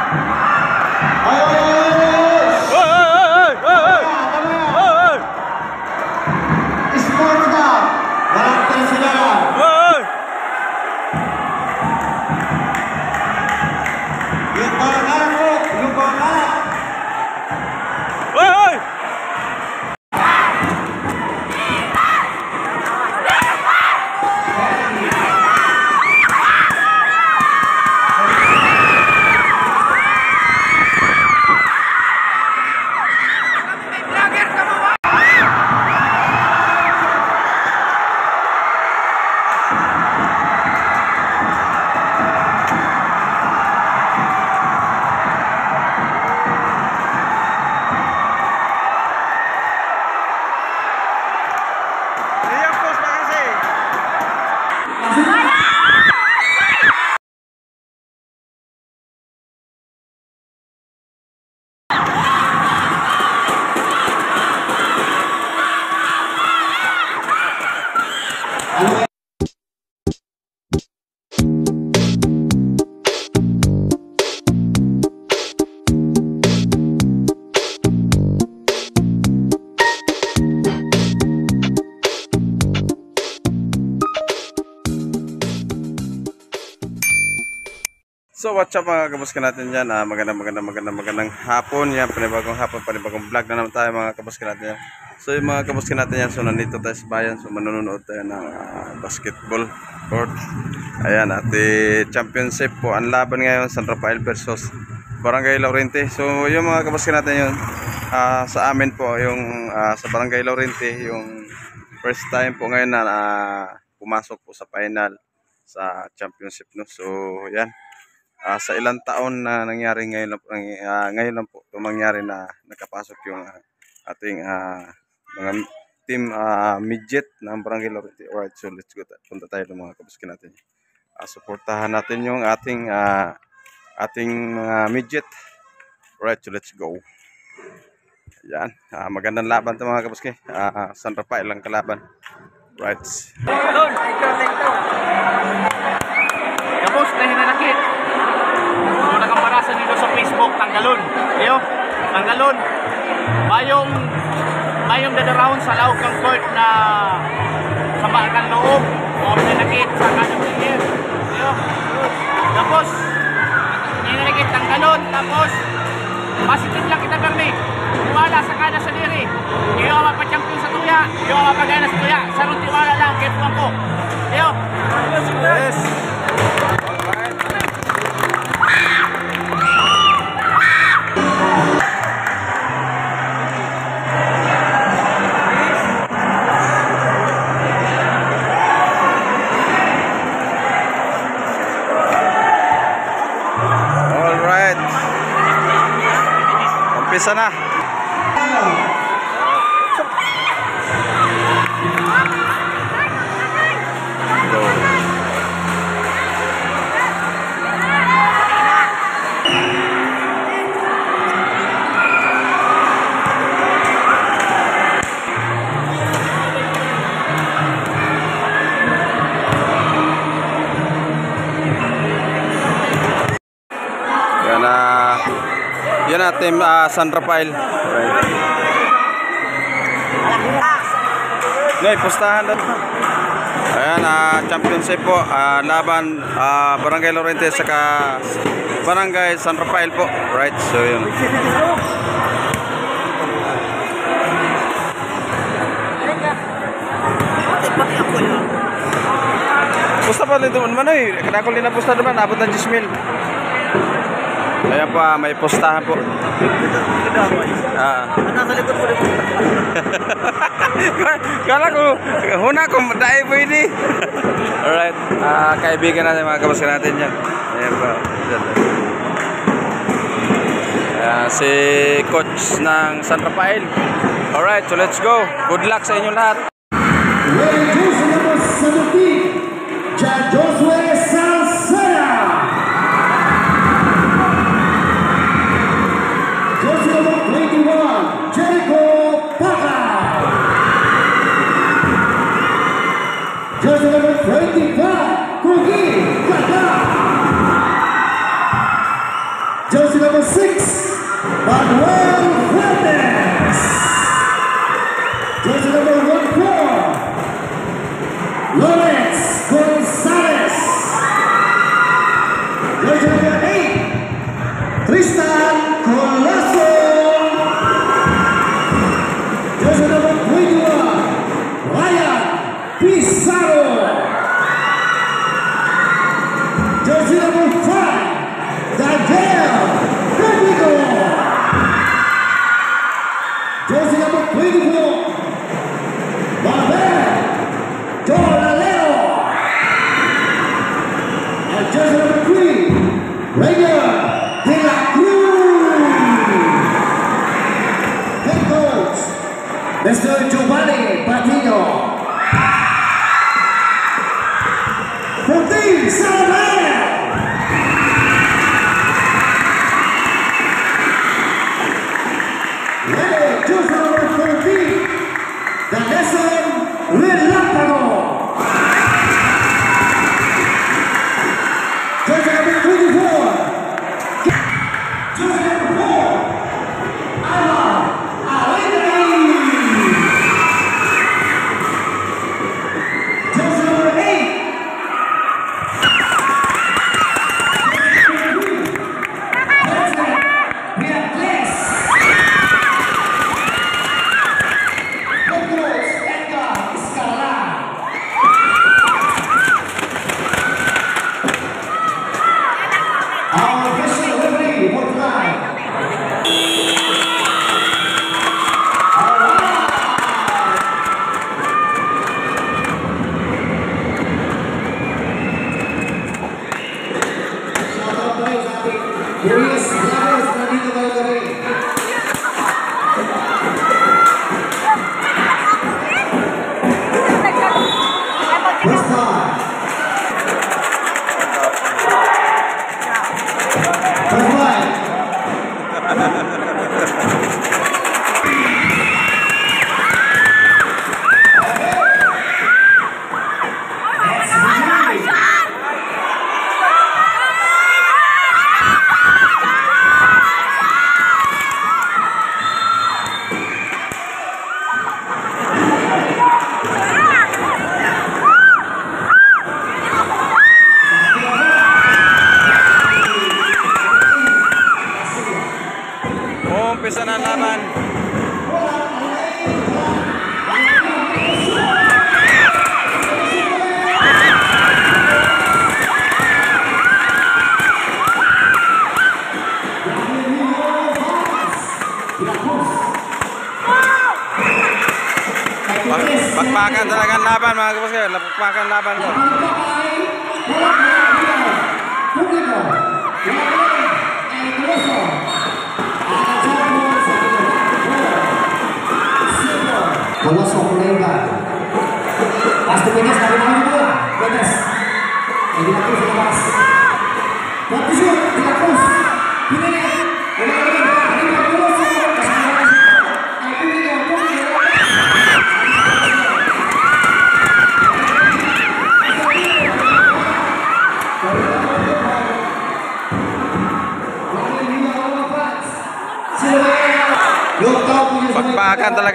Ay, So what's up mga kabuska natin dyan? Ah, Magandang magandang magandang magandang hapon. Yan Panibagong hapon, panibagong vlog na naman tayo mga kabuska natin yan So yung mga kabuska natin yan So nandito tayo sa bayan. So manonood tayo ng ah, basketball court. Ayan at eh, championship po. Ang laban ngayon San Rafael versus Barangay Laurente So yung mga kabuska natin yun ah, Sa amin po yung ah, sa Barangay Laurente Yung first time po ngayon na ah, pumasok po sa final sa championship no? So yan Ah, sa ilang taon na nangyari ngayon lang, ah, ngayon lang po ito mangyari na nakapasok yung ah, ating ah, mga team ah, midget ng Barangay Lorete. Alright, so let's go. ta- Punta tayo ng mga kabuskin natin. Ah, suportahan natin yung ating ah, ating mga midget. Alright, so let's go. Yan, ah, magandang laban to mga kabuski. Ah, San Rafael lang kalaban. Right. Tapos na hinanakit. Kung nakambarasan Facebook, tanggalon. Iyo, tanggalon. Mayong mayong dadarawon sa laog ng court na sa bakan loob. O hinanakit sa kanang player. Iyo. Tapos, hinanakit tanggalon. Tapos, positive lang kita permi. Tiwala sa kada sa diri. Iyo ang mapachampion sa tuya. Iyo ang mapagana sa tuya. Sarong tiwala lang. Kepuan ko. Iyo. Yes. Umpisa na. Na team ah, San Rafael. Nay, pustahan doon. Ayan, ah, championship po. ah, laban ah, Barangay Lorente saka Barangay San Rafael po. Right, so yun. Pusta pa rin doon man eh. Kadakol din na pusta naman. Abot ng 10 mil. Ayan pa, may pustahan po. Ah. Kala ko, huna ko, dahil pwede. Alright, ah kaibigan natin, mga kabas natin yan. Ayan pa. Ayan, si coach ng San Rafael. Alright, so let's go. Good luck sa inyo lahat. Ready, Jose number 17, John Josue Oitipá, Kugi, Kaká. Jersey number 6, Manuel Fernandes. Jersey number 14, four, Lawrence Gonzalez. Jersey number eight, Tristan Colón. laban mga kapasya. Lapakpakan laban ko. Colossal Playback.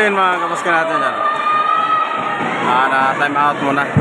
natin mga kapaska natin. Yan. Ah, ah na time out muna.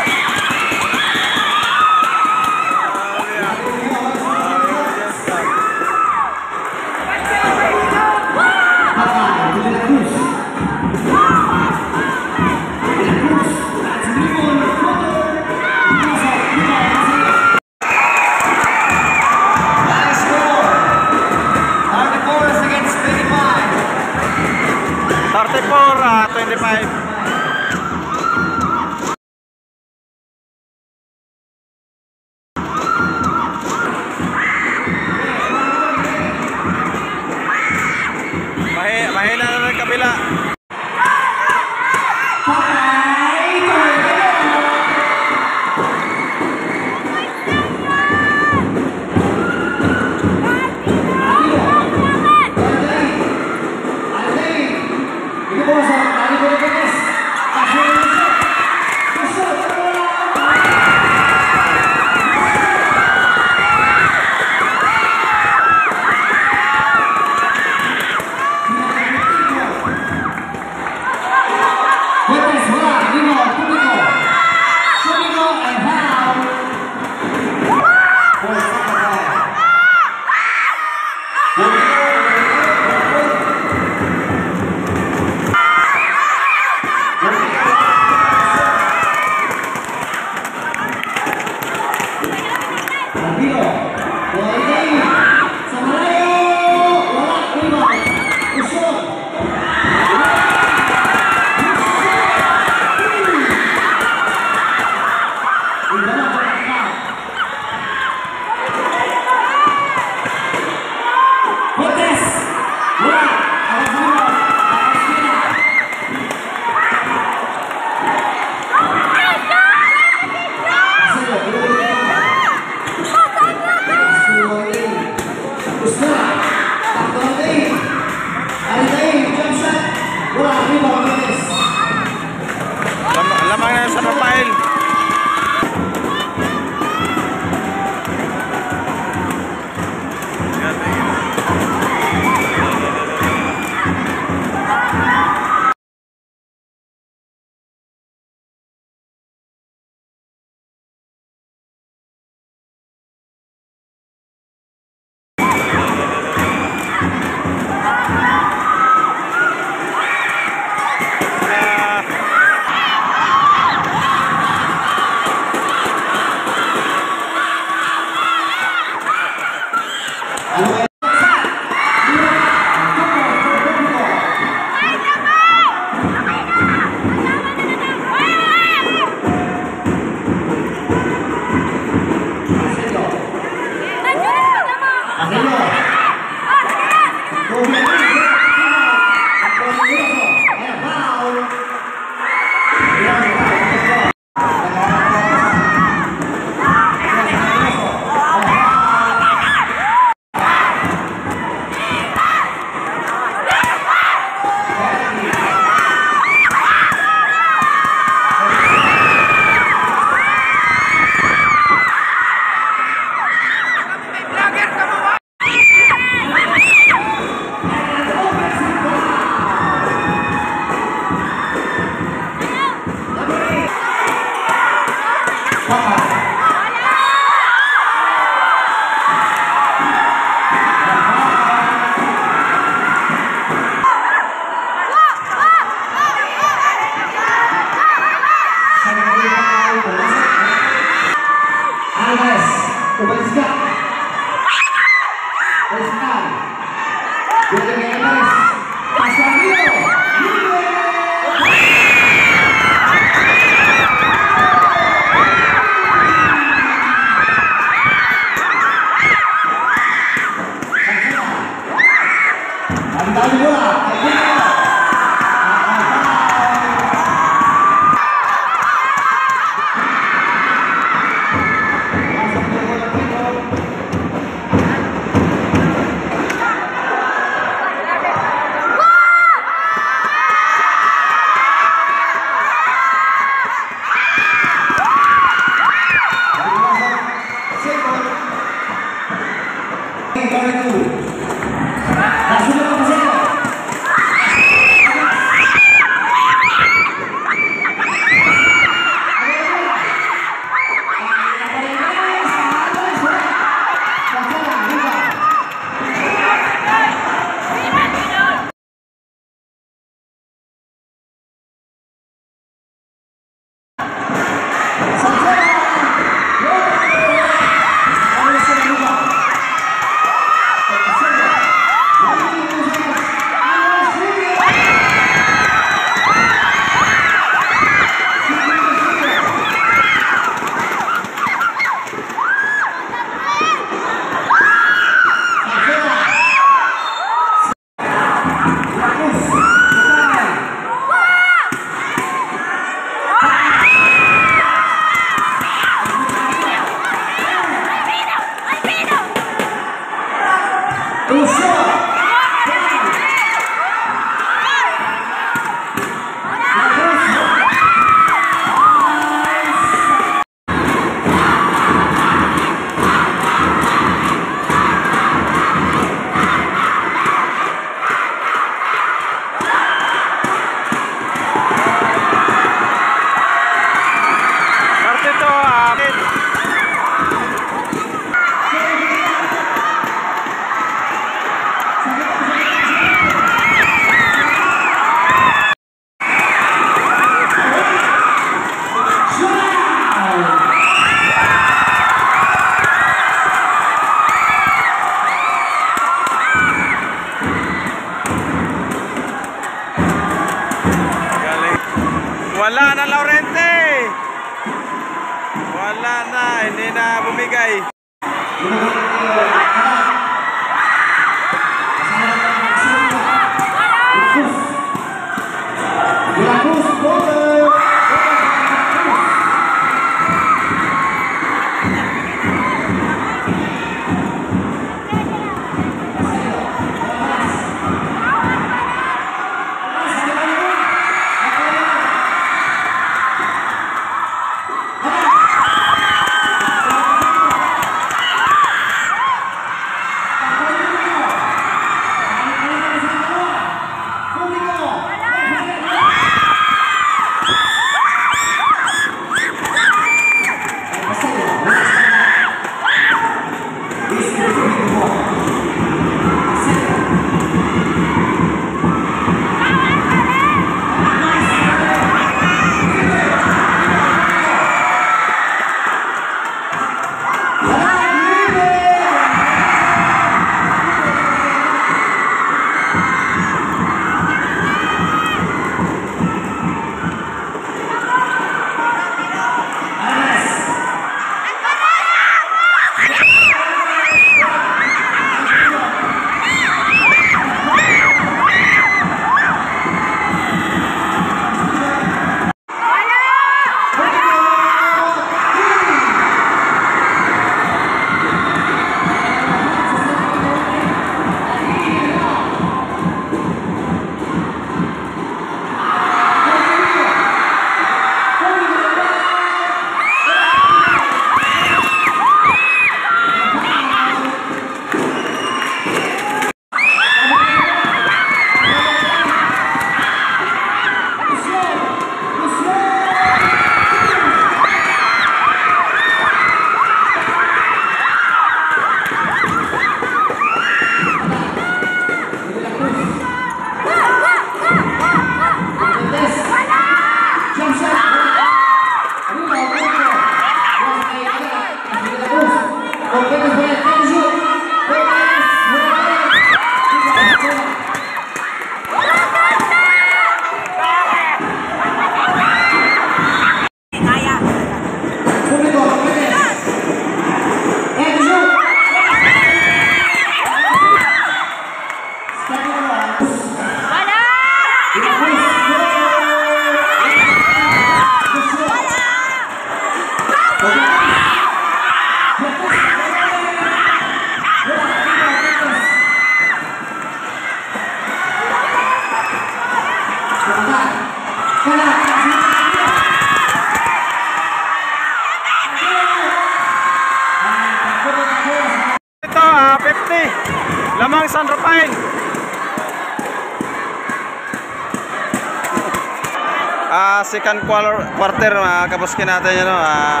Second quar- quarter mga kabuskin natin yun, no? ah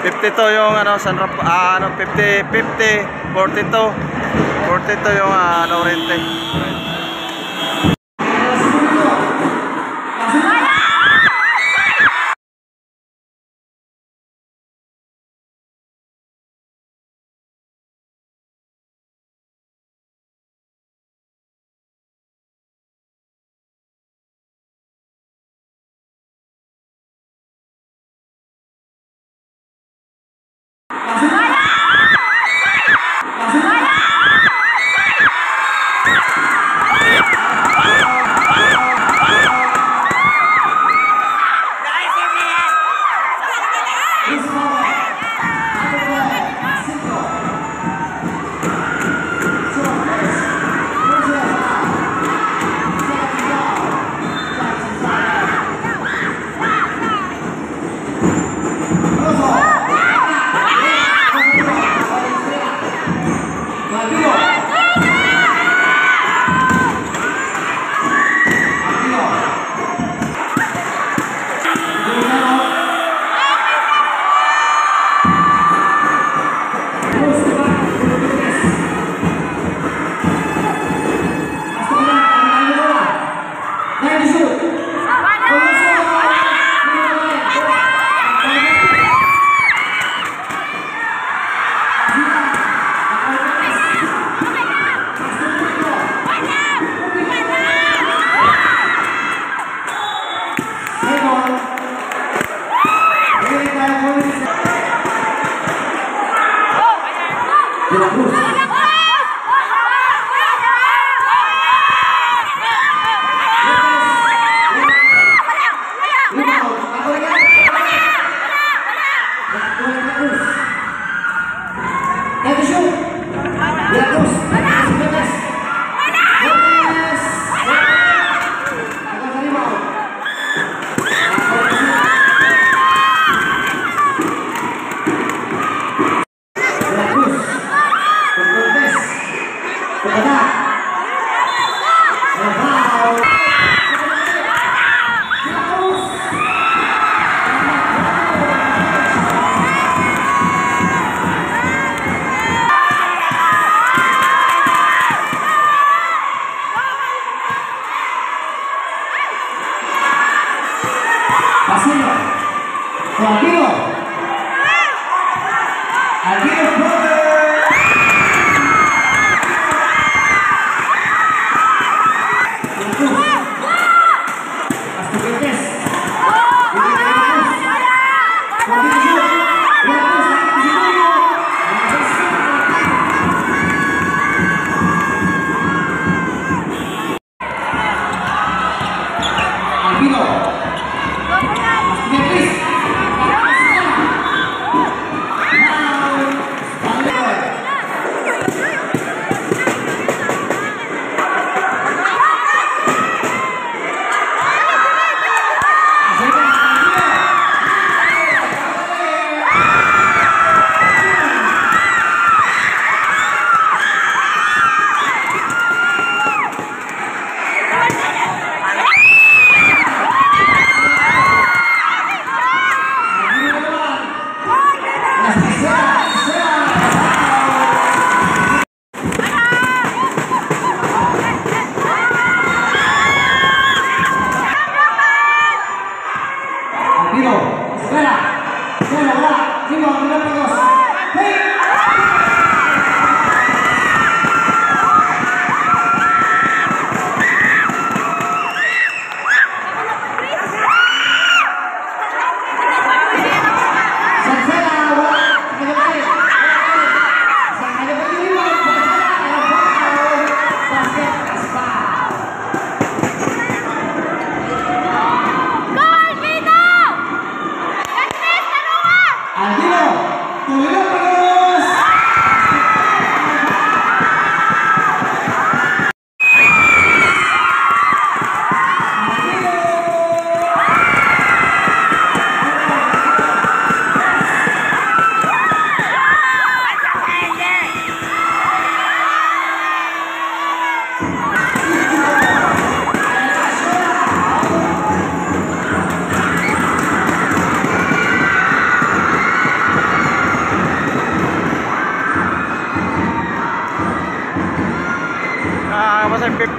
52 yung ano San Rap ah, ano 50 50 42 42 yung ah, ano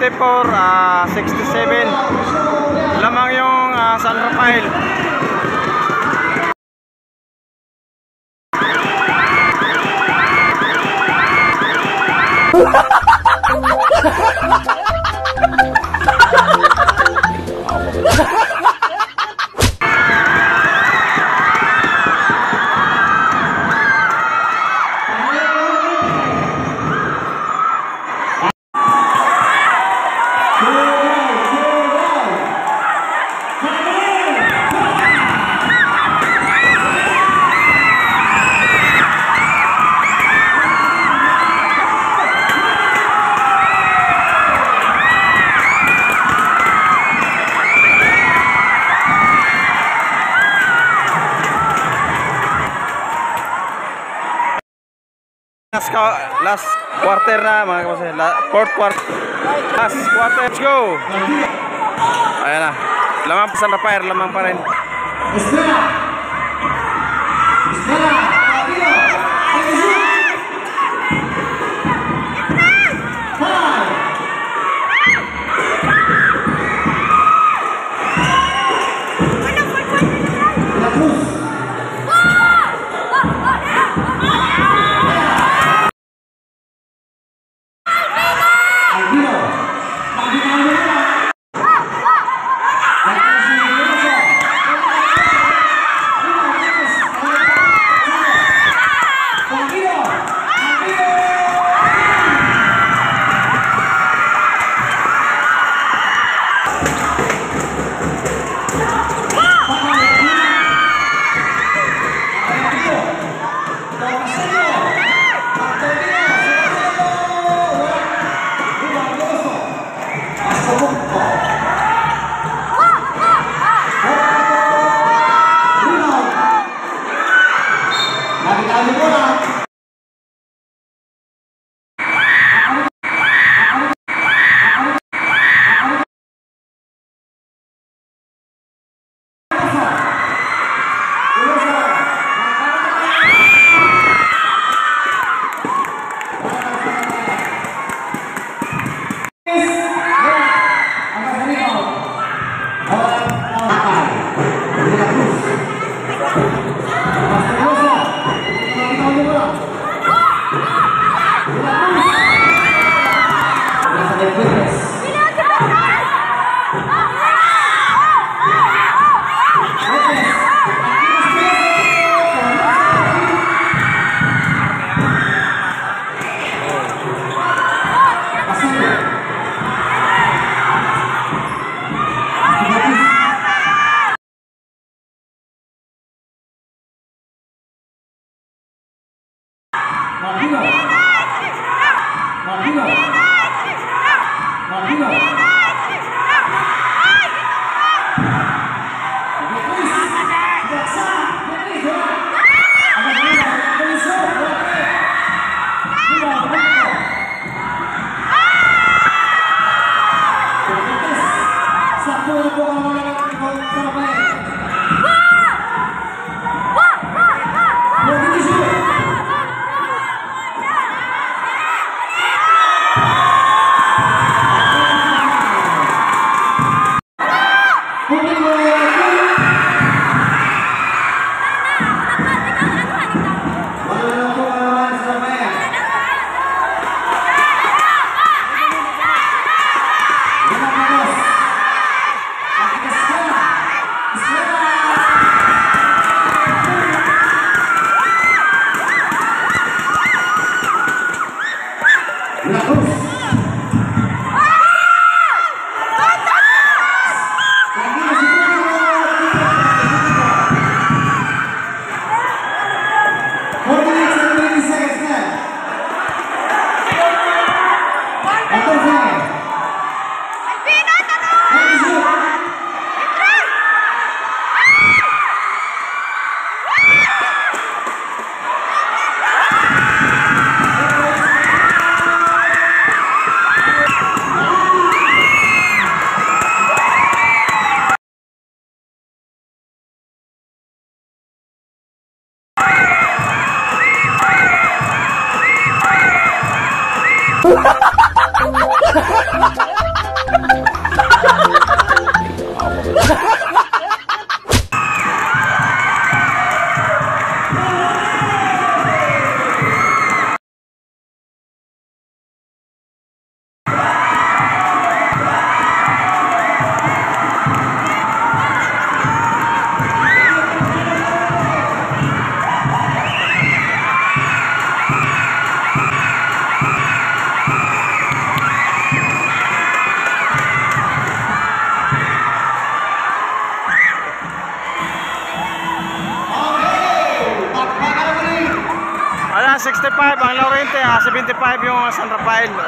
54, ah, 67. Lamang yung ah, San Rafael. Na mga. La- fourth quarter. Last quarter. Let's go. Ayan na. Lamang pa San Rafael. Lamang pa rin. Rafael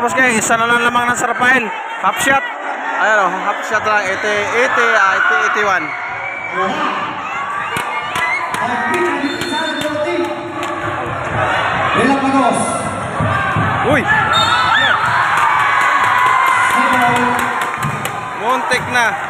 kabos kayo, isa na lang lamang ng sa Rafael. Half shot. Ayan o, half shot lang. 80, 80, ah, 80, 81. Relapagos. Uy! Muntik na.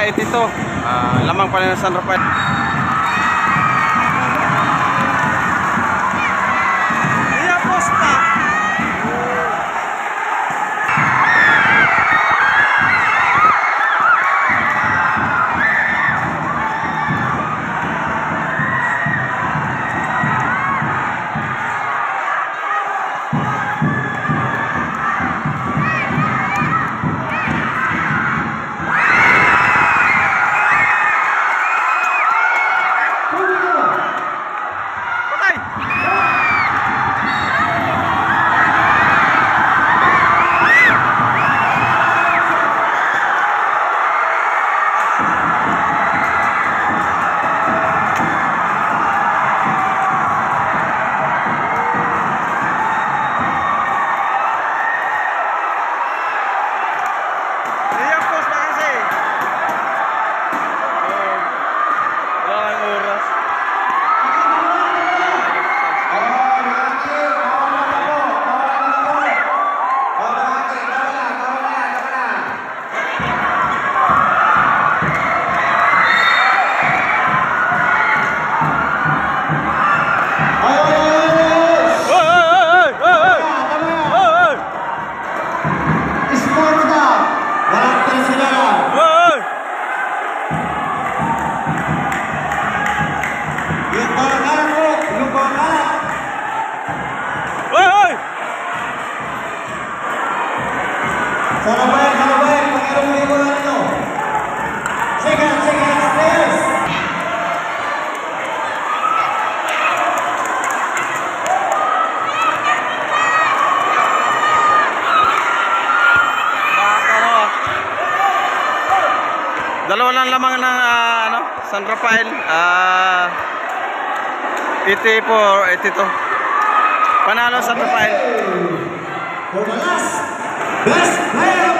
Saka 82. Ah, lamang pa rin ng San Rafael. San Rafael. Ah 84, 82. Panalo San Rafael. For the last best player.